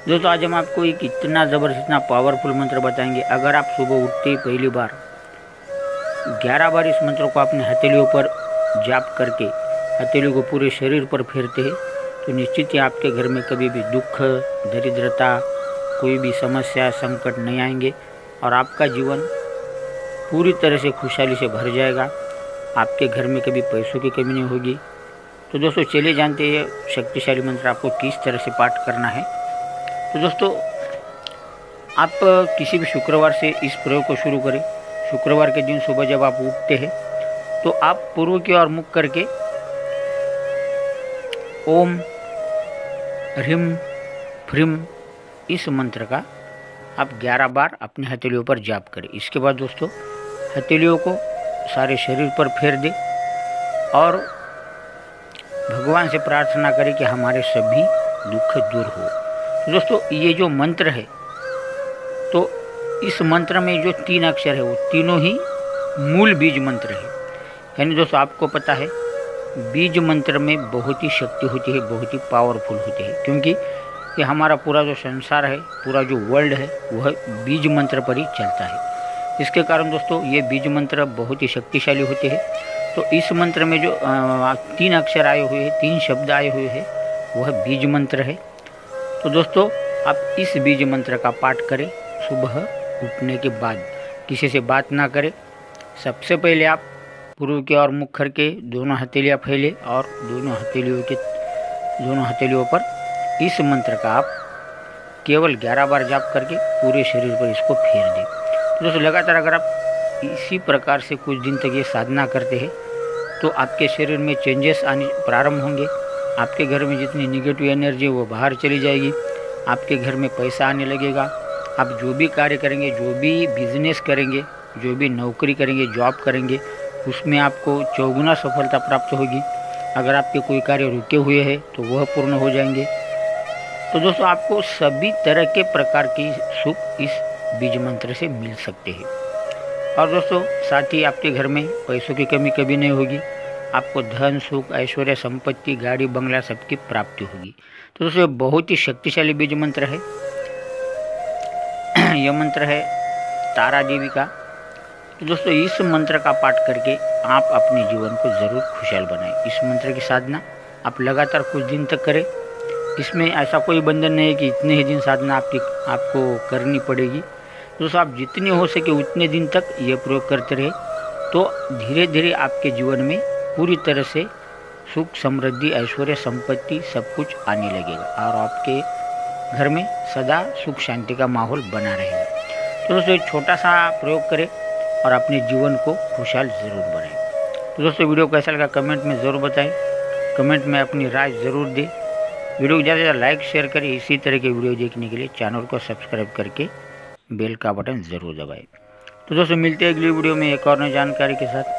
दोस्तों, आज हम आपको एक इतना ज़बरदस्त, इतना पावरफुल मंत्र बताएँगे। अगर आप सुबह उठते ही पहली बार ग्यारह बार इस मंत्र को अपने हथेलियों पर जाप करके, हथेलियों को पूरे शरीर पर फेरते हैं तो निश्चित ही आपके घर में कभी भी दुख, दरिद्रता, कोई भी समस्या, संकट नहीं आएँगे और आपका जीवन पूरी तरह से खुशहाली से भर जाएगा। आपके घर में कभी पैसों की कमी नहीं होगी। तो दोस्तों, चलिए जानते हैं, शक्तिशाली मंत्र आपको किस तरह से पाठ करना है। तो दोस्तों, आप किसी भी शुक्रवार से इस प्रयोग को शुरू करें। शुक्रवार के दिन सुबह जब आप उठते हैं तो आप पूर्व की ओर मुख करके ओम ह्रीम फ्रीम इस मंत्र का आप 11 बार अपने हथेलियों पर जाप करें। इसके बाद दोस्तों, हथेलियों को सारे शरीर पर फेर दें और भगवान से प्रार्थना करें कि हमारे सभी दुख दूर हो। दोस्तों, ये जो मंत्र है तो इस मंत्र में जो तीन अक्षर है, वो तीनों ही मूल बीज मंत्र है। यानी दोस्तों, आपको पता है, बीज मंत्र में बहुत ही शक्ति होती है, बहुत ही पावरफुल होती है, क्योंकि ये हमारा पूरा जो संसार है, पूरा जो वर्ल्ड है, वह बीज मंत्र पर ही चलता है। इसके कारण दोस्तों, ये बीज मंत्र बहुत ही शक्तिशाली होते हैं। तो इस मंत्र में जो तीन अक्षर आए हुए हैं, तीन शब्द आए हुए हैं, वह बीज मंत्र है। तो दोस्तों, आप इस बीज मंत्र का पाठ करें। सुबह उठने के बाद किसी से बात ना करें। सबसे पहले आप पूर्व की ओर मुख करके दोनों हथेलियाँ फैले और दोनों हथेलियों के, दोनों हथेलियों पर इस मंत्र का आप केवल 11 बार जाप करके पूरे शरीर पर इसको फेर दें। तो दोस्तों, लगातार अगर आप इसी प्रकार से कुछ दिन तक ये साधना करते हैं तो आपके शरीर में चेंजेस आने प्रारंभ होंगे। आपके घर में जितनी निगेटिव एनर्जी है वो बाहर चली जाएगी। आपके घर में पैसा आने लगेगा। आप जो भी कार्य करेंगे, जो भी बिज़नेस करेंगे, जो भी नौकरी करेंगे जॉब करेंगे, उसमें आपको चौगुना सफलता प्राप्त होगी। अगर आपके कोई कार्य रुके हुए हैं तो वह पूर्ण हो जाएँगे। तो दोस्तों, आपको सभी तरह के प्रकार की सुख इस बीज मंत्र से मिल सकते हैं। और दोस्तों, साथ ही आपके घर में पैसों की कमी कभी नहीं होगी। आपको धन, सुख, ऐश्वर्य, संपत्ति, गाड़ी, बंगला सबकी प्राप्ति होगी। तो दोस्तों बहुत ही शक्तिशाली बीज मंत्र है। यह मंत्र है तारा देवी का। तो दोस्तों, इस मंत्र का पाठ करके आप अपने जीवन को ज़रूर खुशहाल बनाएँ। इस मंत्र की साधना आप लगातार कुछ दिन तक करें। इसमें ऐसा कोई बंधन नहीं है कि इतने ही दिन साधना आपकी, आपको करनी पड़ेगी। दोस्तों, आप जितने हो सके उतने दिन तक यह प्रयोग करते रहे। तो धीरे धीरे आपके जीवन में पूरी तरह से सुख, समृद्धि, ऐश्वर्य, संपत्ति सब कुछ आने लगेगा और आपके घर में सदा सुख, शांति का माहौल बना रहेगा। तो दोस्तों, एक छोटा सा प्रयोग करें और अपने जीवन को खुशहाल ज़रूर बनाएँ। तो दोस्तों, वीडियो कैसा लगा कमेंट में ज़रूर बताएँ। कमेंट में अपनी राय ज़रूर दें। वीडियो को ज़्यादा से ज़्यादा लाइक, शेयर करें। इसी तरह के वीडियो देखने के लिए चैनल को सब्सक्राइब करके बेल का बटन ज़रूर दबाएँ। तो दोस्तों, मिलते हैं अगली वीडियो में एक और नई जानकारी के साथ।